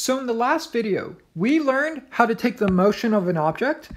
So in the last video, we learned how to take the motion of an object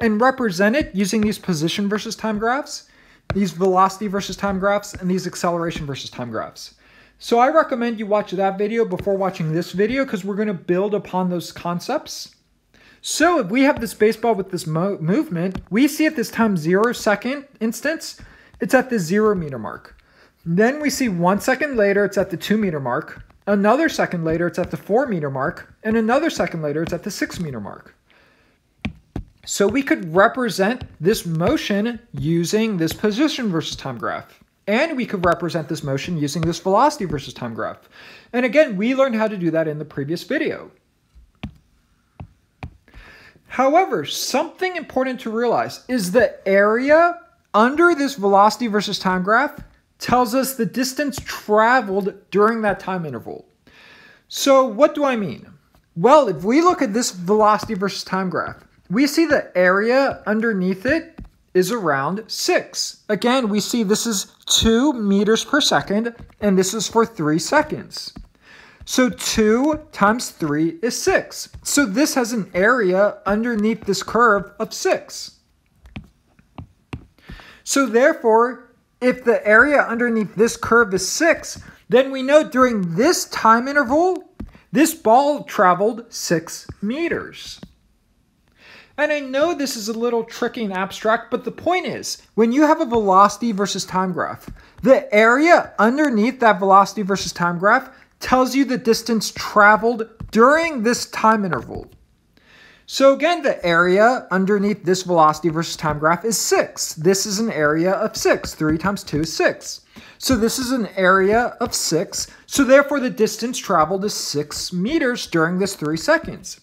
and represent it using these position versus time graphs, these velocity versus time graphs, and these acceleration versus time graphs. So I recommend you watch that video before watching this video because we're going to build upon those concepts. So if we have this baseball with this mo movement, we see at this time zero second instance, it's at the zero meter mark. Then we see one second later, it's at the two meter mark. Another second later, it's at the four meter mark. And another second later, it's at the six meter mark. So we could represent this motion using this position versus time graph. And we could represent this motion using this velocity versus time graph. And again, we learned how to do that in the previous video. However, something important to realize is the area under this velocity versus time graph tells us the distance traveled during that time interval. So what do I mean? Well, if we look at this velocity versus time graph, we see the area underneath it is around 6. Again, we see this is 2 meters per second, and this is for 3 seconds. So 2 times 3 is 6. So this has an area underneath this curve of 6. So therefore, if the area underneath this curve is 6, then we know during this time interval, this ball traveled 6 meters. And I know this is a little tricky and abstract, but the point is, when you have a velocity versus time graph, the area underneath that velocity versus time graph tells you the distance traveled during this time interval. So again, the area underneath this velocity versus time graph is 6. This is an area of 6. 3 times 2 is 6. So this is an area of 6. So therefore, the distance traveled is 6 meters during this 3 seconds.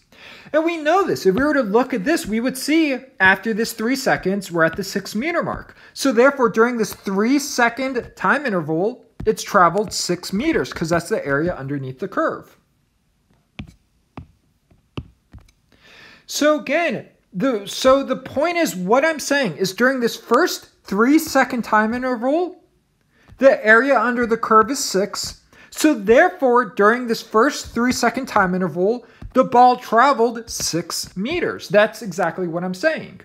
And we know this. If we were to look at this, we would see after this 3 seconds, we're at the 6 meter mark. So therefore, during this 3 second time interval, it's traveled 6 meters because that's the area underneath the curve. So again, the so the point is what I'm saying is during this first 3 second time interval, the area under the curve is 6. So therefore, during this first 3 second time interval, the ball traveled 6 meters. That's exactly what I'm saying.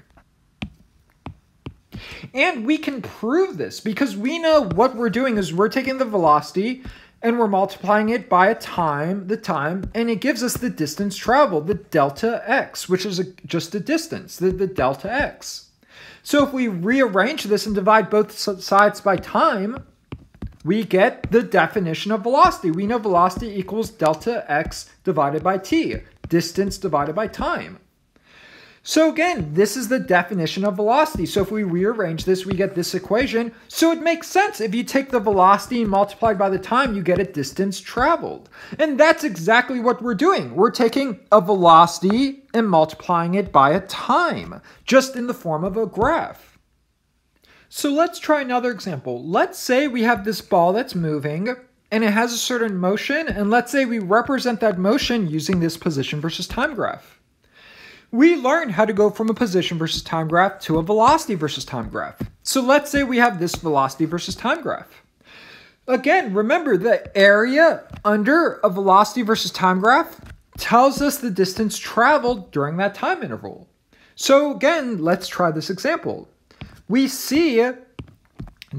And we can prove this because we know what we're doing is we're taking the velocity and we're multiplying it by a time, the time, and it gives us the distance traveled, the delta x, which is a, just a distance, the, the delta x. So if we rearrange this and divide both sides by time, we get the definition of velocity. We know velocity equals delta x divided by t, distance divided by time. So again, this is the definition of velocity. So if we rearrange this, we get this equation. So it makes sense. If you take the velocity multiply by the time, you get a distance traveled. And that's exactly what we're doing. We're taking a velocity and multiplying it by a time, just in the form of a graph. So let's try another example. Let's say we have this ball that's moving and it has a certain motion. And let's say we represent that motion using this position versus time graph we learned how to go from a position versus time graph to a velocity versus time graph. So let's say we have this velocity versus time graph. Again, remember the area under a velocity versus time graph tells us the distance traveled during that time interval. So again, let's try this example. We see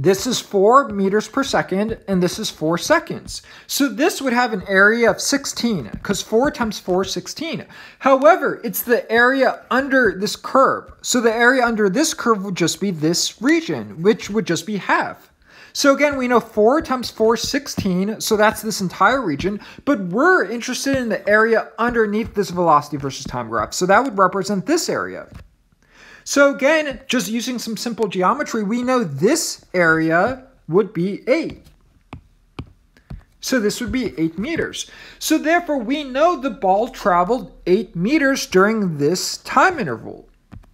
this is 4 meters per second, and this is 4 seconds. So this would have an area of 16, because 4 times 4 is 16. However, it's the area under this curve. So the area under this curve would just be this region, which would just be half. So again, we know 4 times 4 is 16, so that's this entire region, but we're interested in the area underneath this velocity versus time graph. So that would represent this area. So again, just using some simple geometry, we know this area would be 8. So this would be 8 meters. So therefore, we know the ball traveled 8 meters during this time interval.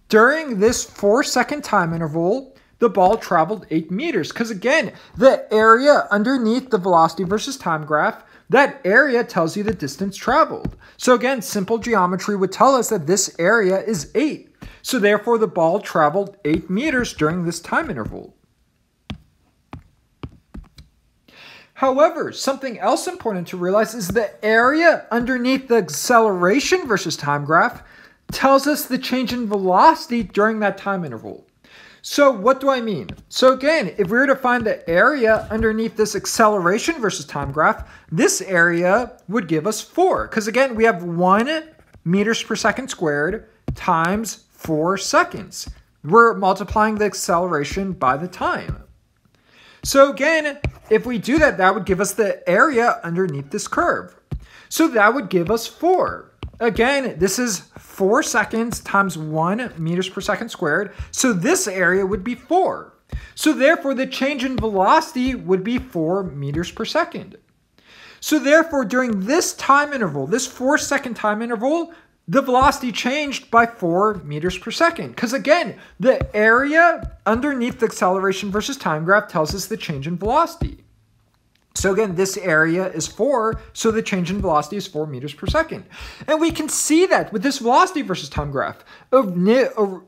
During this 4 second time interval, the ball traveled 8 meters. Because again, the area underneath the velocity versus time graph, that area tells you the distance traveled. So again, simple geometry would tell us that this area is 8. So therefore, the ball traveled 8 meters during this time interval. However, something else important to realize is the area underneath the acceleration versus time graph tells us the change in velocity during that time interval. So what do I mean? So again, if we were to find the area underneath this acceleration versus time graph, this area would give us 4. Because again, we have 1 meters per second squared times 4 seconds. We're multiplying the acceleration by the time. So again, if we do that, that would give us the area underneath this curve. So that would give us 4. Again, this is 4 seconds times 1 meters per second squared. So this area would be 4. So therefore, the change in velocity would be 4 meters per second. So therefore, during this time interval, this 4 second time interval, the velocity changed by 4 meters per second. Because again, the area underneath the acceleration versus time graph tells us the change in velocity. So again, this area is 4, so the change in velocity is 4 meters per second. And we can see that with this velocity versus time graph.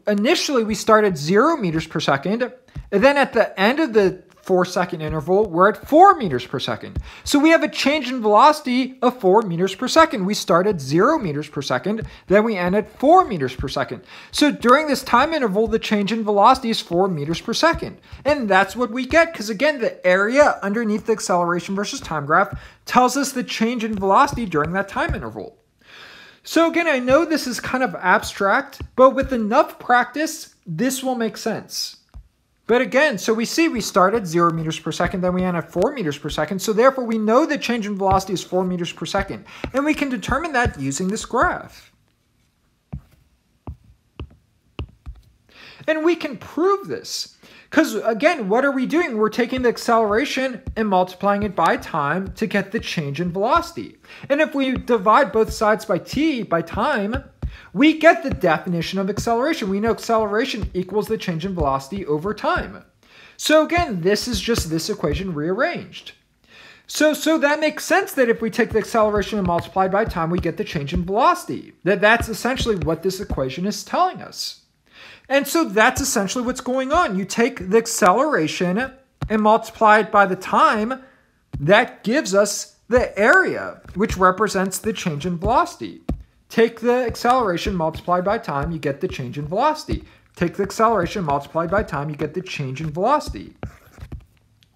Initially, we start at 0 meters per second, and then at the end of the four second interval, we're at four meters per second. So we have a change in velocity of four meters per second. We start at zero meters per second, then we end at four meters per second. So during this time interval, the change in velocity is four meters per second. And that's what we get because again, the area underneath the acceleration versus time graph tells us the change in velocity during that time interval. So again, I know this is kind of abstract, but with enough practice, this will make sense. But again, so we see we start at 0 meters per second, then we end at 4 meters per second. So therefore, we know the change in velocity is 4 meters per second. And we can determine that using this graph. And we can prove this. Because again, what are we doing? We're taking the acceleration and multiplying it by time to get the change in velocity. And if we divide both sides by t, by time, we get the definition of acceleration. We know acceleration equals the change in velocity over time. So again, this is just this equation rearranged. So, so that makes sense that if we take the acceleration and multiply by time, we get the change in velocity. That that's essentially what this equation is telling us. And so that's essentially what's going on. You take the acceleration and multiply it by the time, that gives us the area, which represents the change in velocity. Take the acceleration multiplied by time, you get the change in velocity. Take the acceleration multiplied by time, you get the change in velocity.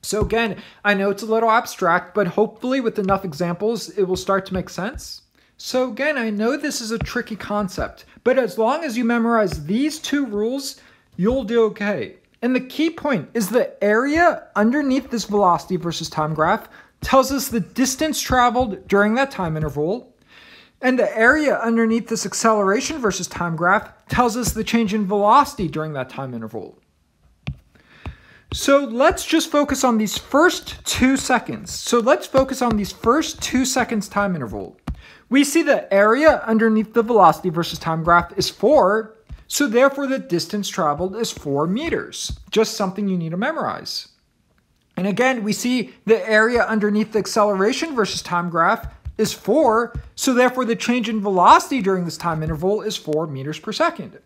So again, I know it's a little abstract, but hopefully with enough examples, it will start to make sense. So again, I know this is a tricky concept, but as long as you memorize these two rules, you'll do okay. And the key point is the area underneath this velocity versus time graph tells us the distance traveled during that time interval, and the area underneath this acceleration versus time graph tells us the change in velocity during that time interval. So let's just focus on these first two seconds. So let's focus on these first two seconds time interval. We see the area underneath the velocity versus time graph is 4, so therefore the distance traveled is 4 meters. Just something you need to memorize. And again, we see the area underneath the acceleration versus time graph is 4, so therefore the change in velocity during this time interval is 4 meters per second.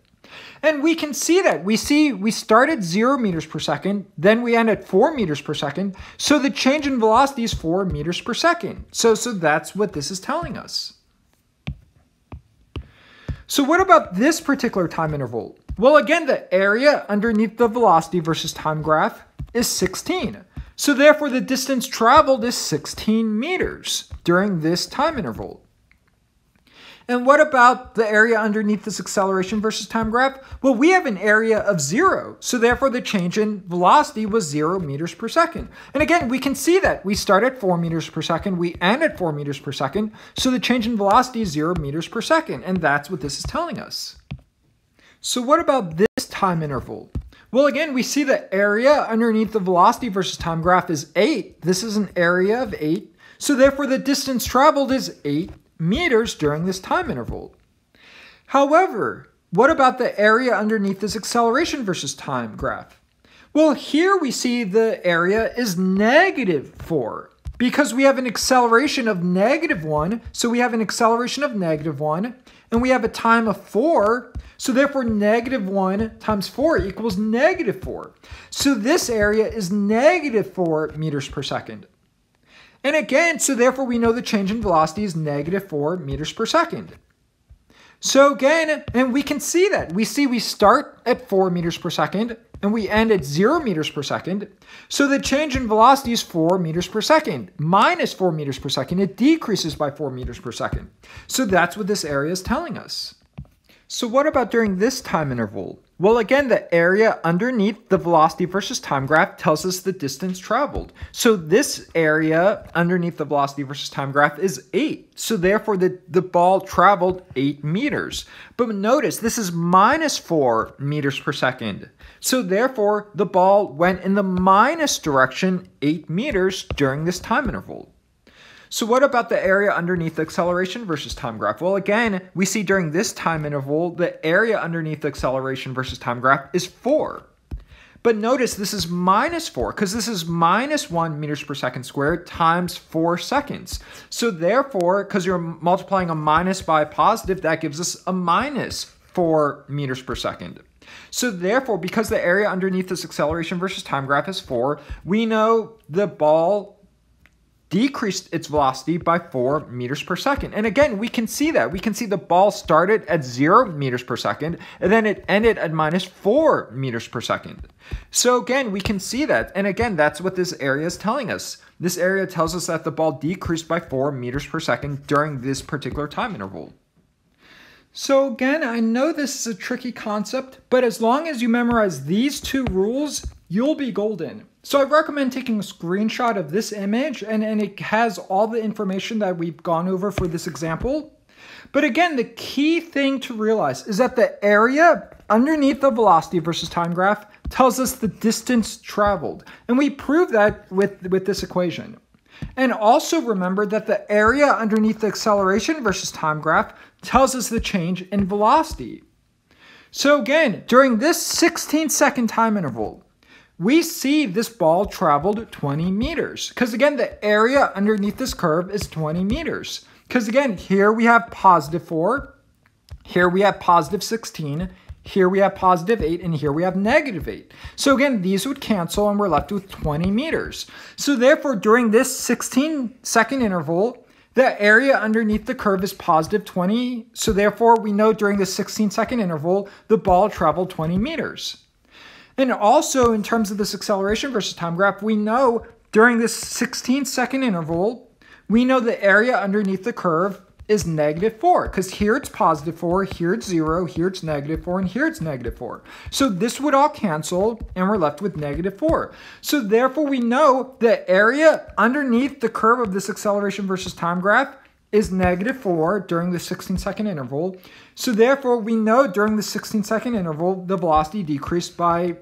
And we can see that. We see we start at 0 meters per second, then we end at 4 meters per second, so the change in velocity is 4 meters per second. So, so that's what this is telling us. So what about this particular time interval? Well, again, the area underneath the velocity versus time graph is 16. So therefore the distance traveled is 16 meters during this time interval. And what about the area underneath this acceleration versus time graph? Well, we have an area of zero, so therefore the change in velocity was zero meters per second. And again, we can see that. We start at four meters per second, we end at four meters per second, so the change in velocity is zero meters per second, and that's what this is telling us. So what about this time interval? Well, again, we see the area underneath the velocity versus time graph is 8. This is an area of 8. So therefore the distance traveled is 8 meters during this time interval. However, what about the area underneath this acceleration versus time graph? Well, here we see the area is negative 4 because we have an acceleration of negative 1. So we have an acceleration of negative 1 and we have a time of 4. So therefore, negative 1 times 4 equals negative 4. So this area is negative 4 meters per second. And again, so therefore we know the change in velocity is negative 4 meters per second. So again, and we can see that. We see we start at 4 meters per second and we end at 0 meters per second. So the change in velocity is 4 meters per second. Minus 4 meters per second, it decreases by 4 meters per second. So that's what this area is telling us. So what about during this time interval? Well, again, the area underneath the velocity versus time graph tells us the distance traveled. So this area underneath the velocity versus time graph is 8. So therefore, the, the ball traveled 8 meters. But notice, this is minus 4 meters per second. So therefore, the ball went in the minus direction 8 meters during this time interval. So what about the area underneath the acceleration versus time graph? Well, again, we see during this time interval, the area underneath the acceleration versus time graph is 4. But notice this is minus 4 because this is minus 1 meters per second squared times 4 seconds. So therefore, because you're multiplying a minus by a positive, that gives us a minus 4 meters per second. So therefore, because the area underneath this acceleration versus time graph is 4, we know the ball decreased its velocity by 4 meters per second. And again, we can see that. We can see the ball started at 0 meters per second, and then it ended at minus 4 meters per second. So again, we can see that. And again, that's what this area is telling us. This area tells us that the ball decreased by 4 meters per second during this particular time interval. So again, I know this is a tricky concept, but as long as you memorize these two rules, you'll be golden. So I recommend taking a screenshot of this image and, and it has all the information that we've gone over for this example. But again, the key thing to realize is that the area underneath the velocity versus time graph tells us the distance traveled. And we prove that with, with this equation. And also remember that the area underneath the acceleration versus time graph tells us the change in velocity. So again, during this 16 second time interval, we see this ball traveled 20 meters. Because again, the area underneath this curve is 20 meters. Because again, here we have positive 4, here we have positive 16, here we have positive 8, and here we have negative 8. So again, these would cancel and we're left with 20 meters. So therefore, during this 16 second interval, the area underneath the curve is positive 20. So therefore, we know during the 16 second interval, the ball traveled 20 meters. And also, in terms of this acceleration versus time graph, we know during this 16 second interval, we know the area underneath the curve is negative 4 because here it's positive 4, here it's 0, here it's negative 4, and here it's negative 4. So this would all cancel and we're left with negative 4. So therefore we know the area underneath the curve of this acceleration versus time graph is negative 4 during the 16 second interval. So therefore, we know during the 16 second interval, the velocity decreased by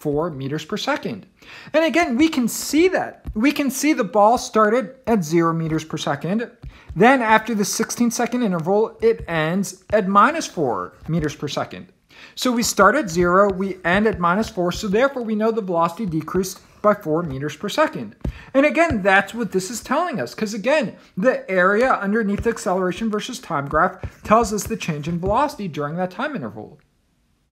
4 meters per second. And again, we can see that. We can see the ball started at 0 meters per second. Then after the 16 second interval, it ends at minus 4 meters per second. So we start at 0, we end at minus 4, so therefore we know the velocity decreased by 4 meters per second. And again, that's what this is telling us, because again, the area underneath the acceleration versus time graph tells us the change in velocity during that time interval.